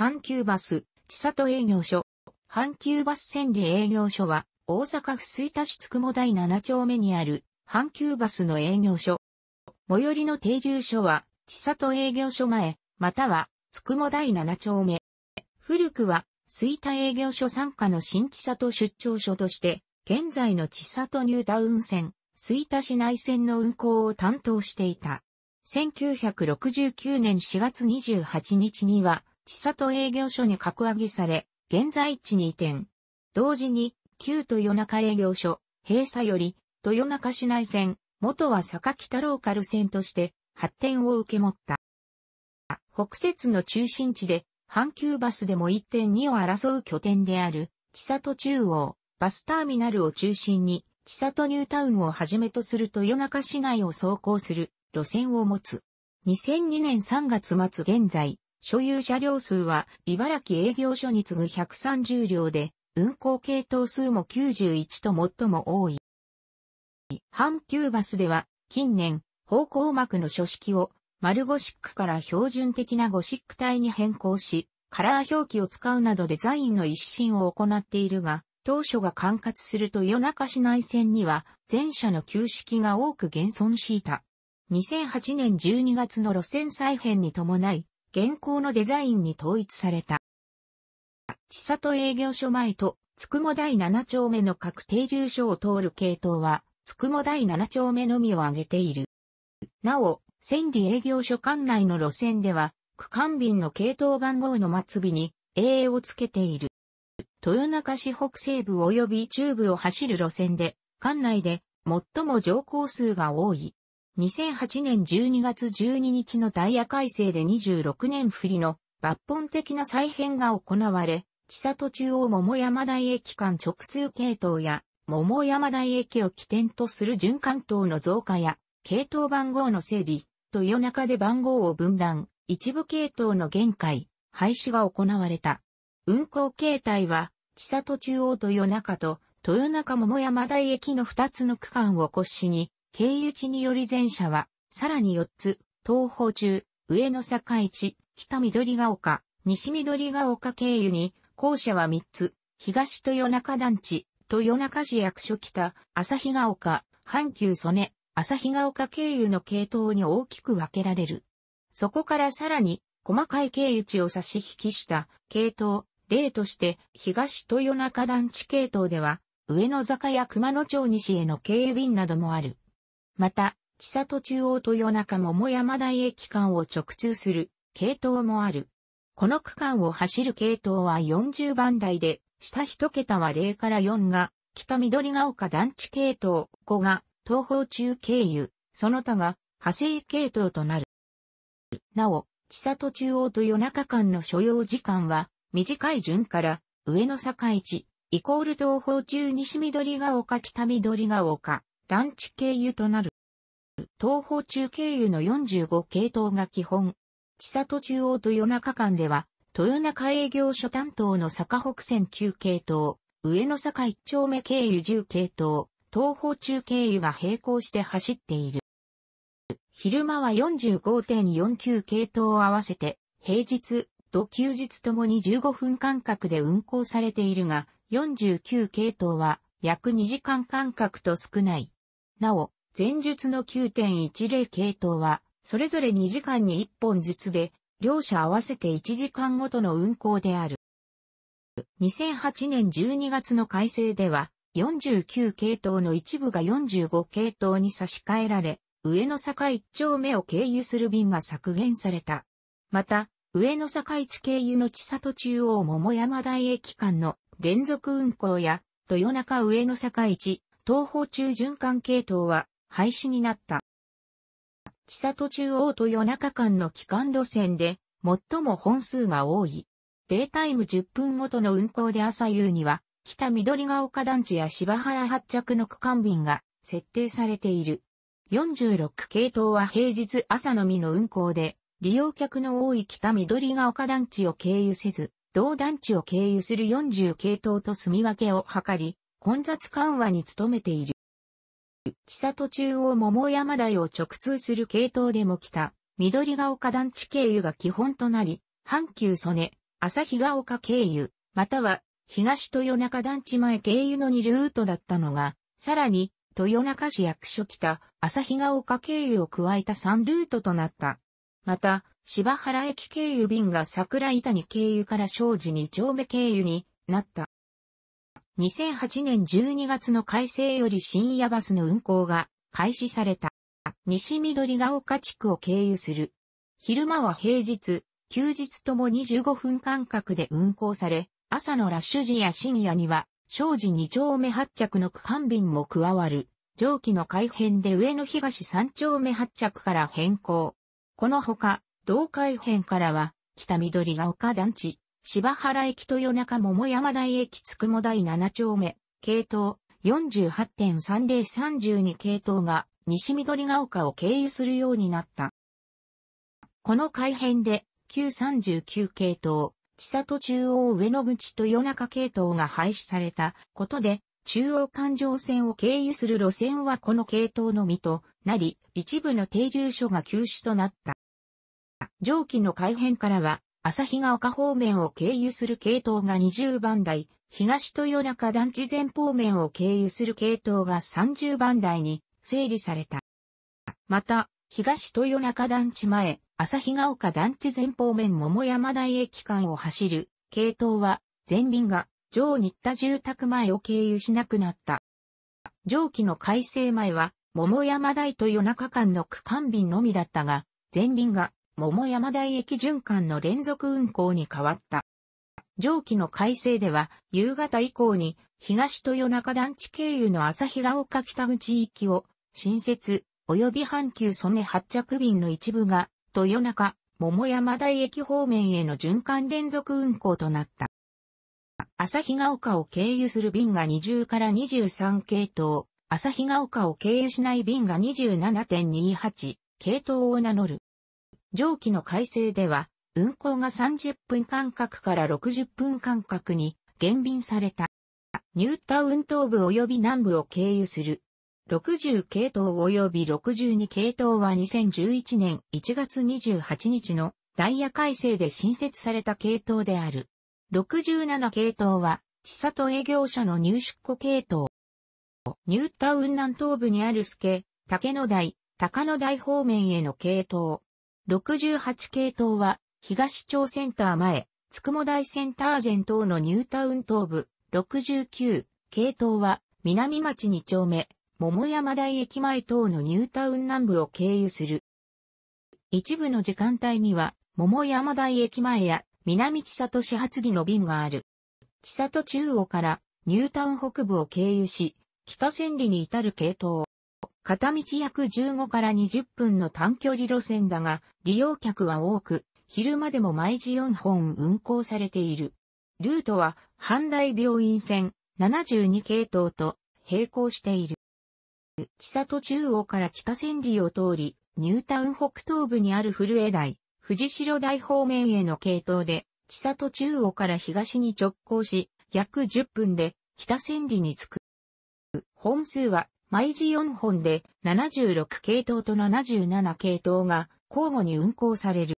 阪急バス、千里営業所。阪急バス千里営業所は、大阪府吹田市つくも第7丁目にある、阪急バスの営業所。最寄りの停留所は、千里営業所前、または、つくも第7丁目。古くは、吹田営業所参加の新千里出張所として、現在の千里ニュータウン線、吹田市内線の運行を担当していた。1969年4月28日には、千里営業所に格上げされ、現在地に移転。同時に、旧豊中営業所、閉鎖より、豊中市内線、元は坂北ローカル線として発展を受け持った。北節の中心地で、阪急バスでも1.2を争う拠点である、千里中央、バスターミナルを中心に、千里ニュータウンをはじめとする豊中市内を走行する路線を持つ。2002年3月末現在、所有車両数は茨城営業所に次ぐ130両で、運行系統数も91と最も多い。阪急バスでは近年方向幕の書式を丸ゴシックから標準的なゴシック体に変更し、カラー表記を使うなどデザインの一新を行っているが、当初が管轄すると夜中市内線には前者の旧式が多く現存していた。2008年12月の路線再編に伴い、現行のデザインに統一された。千里営業所前と、つくも第7丁目の各停留所を通る系統は、つくも第7丁目のみを挙げている。なお、千里営業所管内の路線では、区間便の系統番号の末尾に AA をつけている。豊中市北西部及び中部を走る路線で、管内で最も乗降数が多い。2008年12月12日のダイヤ改正で26年振りの抜本的な再編が行われ、千里中央桃山台駅間直通系統や桃山台駅を起点とする循環灯の増加や系統番号の整理、と夜中で番号を分断、一部系統の限界、廃止が行われた。運行形態は、千里中央と夜中と豊中桃山台駅の2つの区間を骨子に経由地により前者は、さらに4つ、東方中、上野坂市、北緑ヶ丘、西緑ヶ丘経由に、校舎は3つ、東豊中団地、豊中市役所北、旭ヶ丘、阪急曽根、旭ヶ丘経由の系統に大きく分けられる。そこからさらに、細かい経由地を差し引きした系統、例として、東豊中団地系統では、上野坂や熊野町西への経由便などもある。また、千里中央と夜中桃山台駅間を直通する系統もある。この区間を走る系統は40番台で、下一桁は0から4が、北緑ヶ丘団地系統、5が、東方中経由、その他が、派生系統となる。なお、千里中央と夜中間の所要時間は、短い順から、上の境地、イコール東方中西緑ヶ丘北緑ヶ丘、団地経由となる。東方中経由の45系統が基本。千里中央と夜中間では、豊中営業所担当の坂北線9系統、上野坂1丁目経由10系統、東方中経由が並行して走っている。昼間は45.49系統を合わせて、平日、土休日ともに15分間隔で運行されているが、49系統は約2時間間隔と少ない。なお、前述の9.10系統は、それぞれ2時間に1本ずつで、両者合わせて1時間ごとの運行である。2008年12月の改正では、49系統の一部が45系統に差し替えられ、上野坂1丁目を経由する便が削減された。また、上野坂1経由の千里中央桃山台駅間の連続運行や、豊中上野坂1、東方中循環系統は廃止になった。千里中央と夜中間の機関路線で最も本数が多い。データイム10分ごとの運行で朝夕には北緑ヶ丘団地や芝原発着の区間便が設定されている。46系統は平日朝のみの運行で利用客の多い北緑ヶ丘団地を経由せず、同団地を経由する40系統と住み分けを図り、混雑緩和に努めている。千里中央桃山台を直通する系統でも北、緑が丘団地経由が基本となり、阪急曽根、朝日ヶ丘経由、または東豊中団地前経由の2ルートだったのが、さらに豊中市役所北、朝日ヶ丘経由を加えた3ルートとなった。また、芝原駅経由便が桜板に経由から庄司2丁目経由になった。2008年12月の改正より深夜バスの運行が開始された。西緑が丘地区を経由する。昼間は平日、休日とも25分間隔で運行され、朝のラッシュ時や深夜には、正時2丁目発着の区間便も加わる。上記の改編で上野東3丁目発着から変更。このほか、同改編からは、北緑が丘団地、芝原駅豊中桃山台駅つくも台7丁目、系統48.3032系統が西緑が丘を経由するようになった。この改編で939系統、千里中央上野口豊中系統が廃止されたことで、中央環状線を経由する路線はこの系統のみとなり、一部の停留所が休止となった。上記の改編からは、旭ヶ丘方面を経由する系統が20番台、東豊中団地前方面を経由する系統が30番台に整理された。また、東豊中団地前、旭ヶ丘団地前方面桃山台駅間を走る系統は、全便が上新田住宅前を経由しなくなった。上記の改正前は、桃山台と夜中間の区間便のみだったが、全便が桃山台駅循環の連続運行に変わった。上記の改正では、夕方以降に、東豊中団地経由の旭ヶ丘北口行きを、新設、及び阪急曽根発着便の一部が、豊中、桃山台駅方面への循環連続運行となった。旭ヶ丘を経由する便が20から23系統、旭ヶ丘を経由しない便が27.28系統を名乗る。上記の改正では、運行が30分間隔から60分間隔に減便された。ニュータウン東部及び南部を経由する。60系統及び62系統は2011年1月28日のダイヤ改正で新設された系統である。67系統は、千里営業所の入出庫系統。ニュータウン南東部にある助、竹野台、高野台方面への系統。68系統は、東町センター前、つくも大センター前等のニュータウン東部。69系統は、南町2丁目、桃山台駅前等のニュータウン南部を経由する。一部の時間帯には、桃山台駅前や南千里始発着の便がある。千里中央からニュータウン北部を経由し、北千里に至る系統。片道約15から20分の短距離路線だが、利用客は多く、昼間でも毎時4本運行されている。ルートは、阪大病院線72系統と並行している。千里中央から北千里を通り、ニュータウン北東部にある古江台、藤代台方面への系統で、千里中央から東に直行し、約10分で北千里に着く。本数は毎時4本で76系統と77系統が交互に運行される。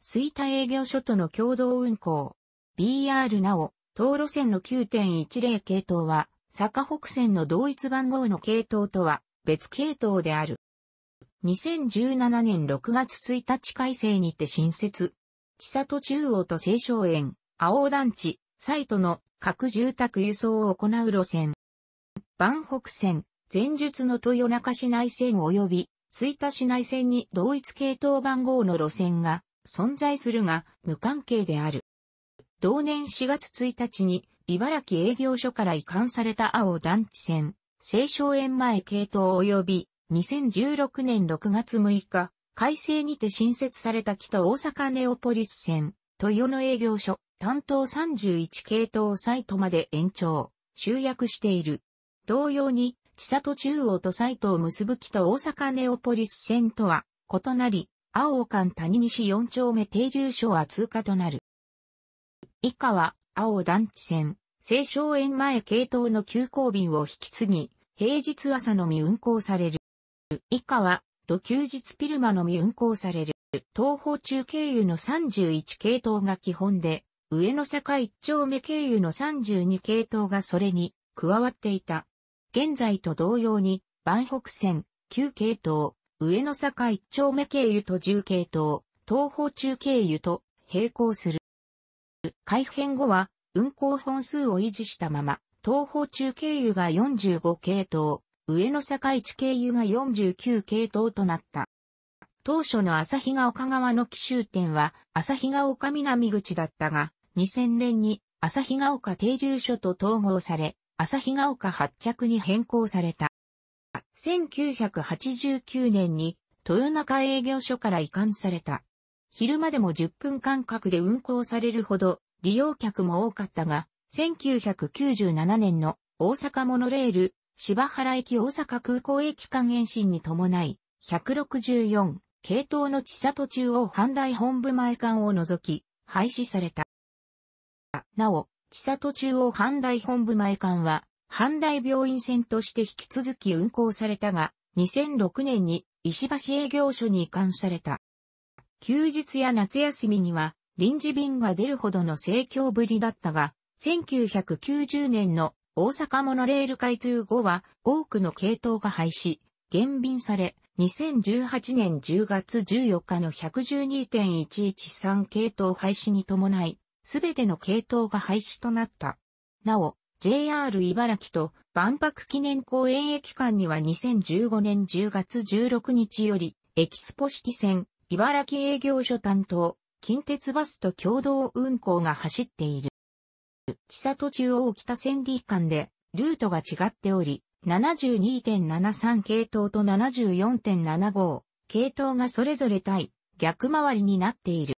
吹田営業所との共同運行。BR なお、東路線の9.10系統は、坂北線の同一番号の系統とは別系統である。2017年6月1日改正にて新設。千里中央と青少園、青団地、サイトの各住宅輸送を行う路線。万北線、前述の豊中市内線及び、吹田市内線に同一系統番号の路線が存在するが無関係である。同年4月1日に茨城営業所から移管された青団地線、青少園前系統及び2016年6月6日、改正にて新設された北大阪ネオポリス線、豊野営業所、担当31系統サイトまで延長、集約している。同様に、千里中央とサイトを結ぶ北大阪ネオポリス線とは異なり、青間谷西4丁目停留所は通過となる。以下は、青団地線、青少園前系統の急行便を引き継ぎ、平日朝のみ運行される。以下は、土休日ピルマのみ運行される。東方中経由の31系統が基本で、上野坂一丁目経由の32系統がそれに加わっていた。現在と同様に、万北線、旧系統、上野坂一丁目経由と10系統、東方中経由と並行する。改編後は運行本数を維持したまま、東方中経由が45系統、上野坂一経由が49系統となった。当初の旭ヶ丘側の奇襲点は旭ヶ丘南口だったが、2000年に旭ヶ丘停留所と統合され、旭ヶ丘発着に変更された。1989年に豊中営業所から移管された。昼間でも10分間隔で運行されるほど利用客も多かったが、1997年の大阪モノレール芝原駅大阪空港駅間延伸に伴い、164系統の千里中央阪大本部前間を除き、廃止された。なお、千里中央阪大本部前間は、阪大病院線として引き続き運行されたが、2006年に石橋営業所に移管された。休日や夏休みには臨時便が出るほどの盛況ぶりだったが、1990年の大阪モノレール開通後は多くの系統が廃止、減便され、2018年10月14日の112.113系統廃止に伴い、すべての系統が廃止となった。なお、JR 茨城と万博記念公園駅間には2015年10月16日より、エキスポシティ線、茨城営業所担当、近鉄バスと共同運行が走っている。千里中央北線 D 間でルートが違っており、72.73系統と74.75系統がそれぞれ対逆回りになっている。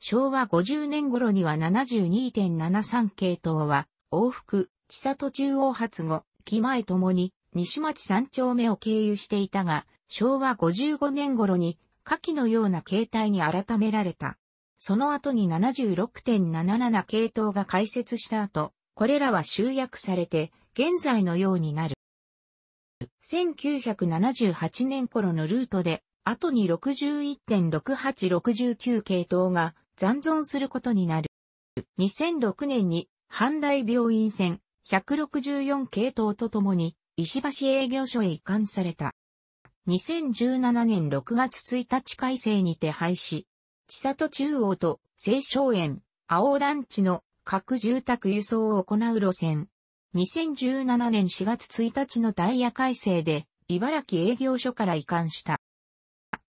昭和50年頃には72.73系統は往復、千里中央発後、木前ともに西町三丁目を経由していたが、昭和55年頃に下記のような形態に改められた。その後に76.77系統が開設した後、これらは集約されて、現在のようになる。1978年頃のルートで、後に61.6869系統が残存することになる。2006年に、阪大病院線164系統とともに、石橋営業所へ移管された。2017年6月1日改正にて廃止。千里中央と青少園、青団地の各住宅輸送を行う路線。2017年4月1日のダイヤ改正で、茨城営業所から移管した。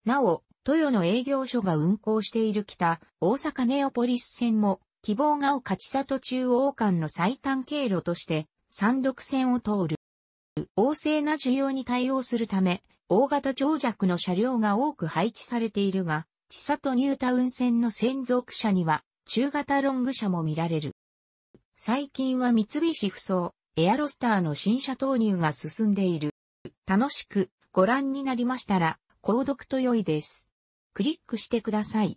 なお、豊野営業所が運行している北、大阪ネオポリス線も、希望が丘千里中央間の最短経路として、三独線を通る。旺盛な需要に対応するため、大型長尺の車両が多く配置されているが、千里ニュータウン線の専属車には、中型ロング車も見られる。最近は三菱不走、エアロスターの新車投入が進んでいる。楽しくご覧になりましたら、購読と良いです。クリックしてください。